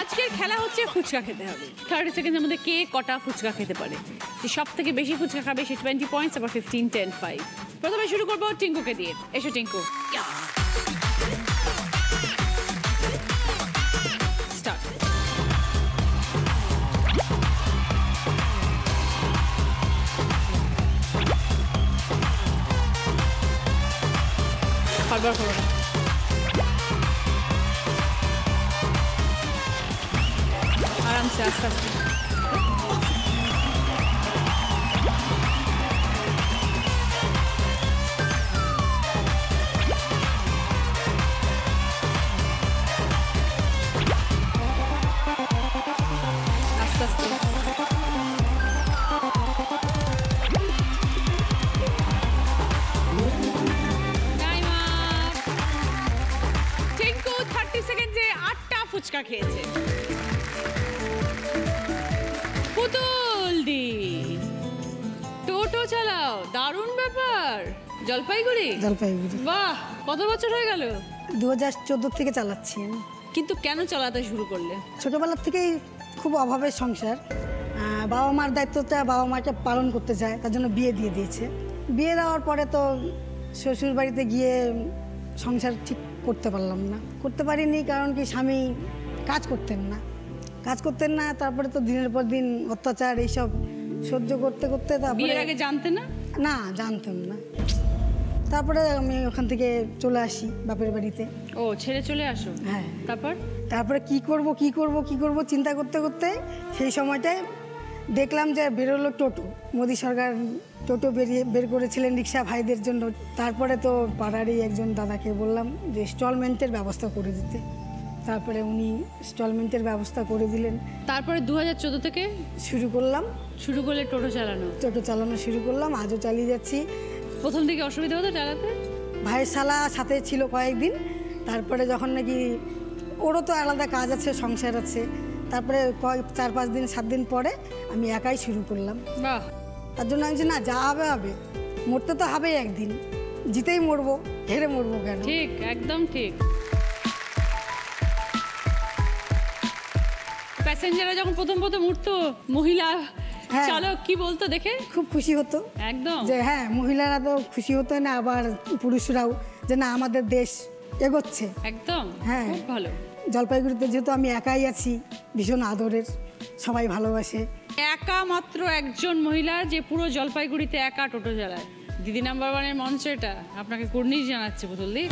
আজকের খেলা হচ্ছে ফুচকা খেতে হবে। থার্টি সেকেন্ডের মধ্যে কে কটা ফুচকা খেতে পারে? যে সব থেকে বেশি ফুচকা খাবে সে টোয়েন্টি পয়েন্টস আবার ফিফটিন টেন ফাইভ প্রথমে শুরু করব টিঙ্কুকে দিয়ে। এসো টিঙ্কু। বারবার করো না থার্টি সেকেন্ডে আটটা ফুচকা খেয়েছে পুতুল দি। টোটো চালাও দারুণ ব্যাপার। জলপাইগুড়ি? জলপাইগুড়ি। বাহ কত বছর হয়ে গেল? দু হাজার চোদ্দ থেকে চালাচ্ছি কিন্তু কেন চালাতে শুরু করলে? ছোটোবেলার থেকেই খুব অভাবের সংসার। বাবা মার দায়িত্বটা বাবা মাকে পালন করতে চায় তার জন্য বিয়ে দিয়ে দিয়েছে। বিয়ে দেওয়ার পরে তো শ্বশুর বাড়িতে গিয়ে সংসার ঠিক করতে পারলাম না। করতে পারিনি কারণ কি স্বামী কাজ করতেন না। কাজ করতেন না তারপরে তো দিনের পর দিন অত্যাচার এইসব সহ্য করতে করতে তারপরে বিয়ের আগে জানতে না? না জানতাম না। তারপরে আমি ওখান থেকে চলে আসি বাপের বাড়িতে। ও ছেড়ে চলে আসো? হ্যাঁ। তারপর? তারপরে কি করব কি করব কি করব চিন্তা করতে করতে সেই সময়টায় দেখলাম যে বেরোলো টোটো। মোদী সরকার টোটো বেরিয়ে বের করেছিলেন রিক্সা ভাইদের জন্য। তারপরে তো পাড়ারই একজন দাদাকে বললাম যে ইনস্টলমেন্টের ব্যবস্থা করে দিতে। তারপরে উনি ইনস্টলমেন্টের ব্যবস্থা করে দিলেন। তারপরে দু হাজার চোদ্দ থেকে শুরু করলাম। শুরু করলে টোটো চালানো। টোটো চালানো শুরু করলাম আজও চালিয়ে যাচ্ছি। প্রথম দিকে অসুবিধা হতো চালাতে? ভাইয়ের শালা সাথে ছিল কয়েকদিন তারপরে যখন নাকি ওরও তো আলাদা কাজ আছে সংসার আছে তারপরে কয়েক চার পাঁচ দিন সাত দিন পরে আমি একাই শুরু করলাম। তার জন্য আমি না যা হবে হবে। মরতে তো হবেই একদিন। জিতেই মরবো হেরে মরবো কেন? ঠিক একদম ঠিক। প্যাসেঞ্জাররা যখন প্রথম প্রথম উঠতো মহিলা হ্যাঁ। চালক কি বলতো দেখে? খুব খুশি হতো। একদম। যে হ্যাঁ মহিলারা তো খুশি হতো না আবার পুরুষরাও যে না আমাদের দেশ এগোচ্ছে। একদম। হ্যাঁ। খুব ভালো। জলপাইগুড়িতে যেহেতু আমি একাই আছি ভীষণ আদরের সবাই ভালোবাসে। একা মাত্র একজন মহিলা যে পুরো জলপাইগুড়িতে একা টোটো চালায়। দিদি নাম্বার ওয়ানের মঞ্চ এটা আপনাকে কুর্নিশ জানাচ্ছে পুতুল দি।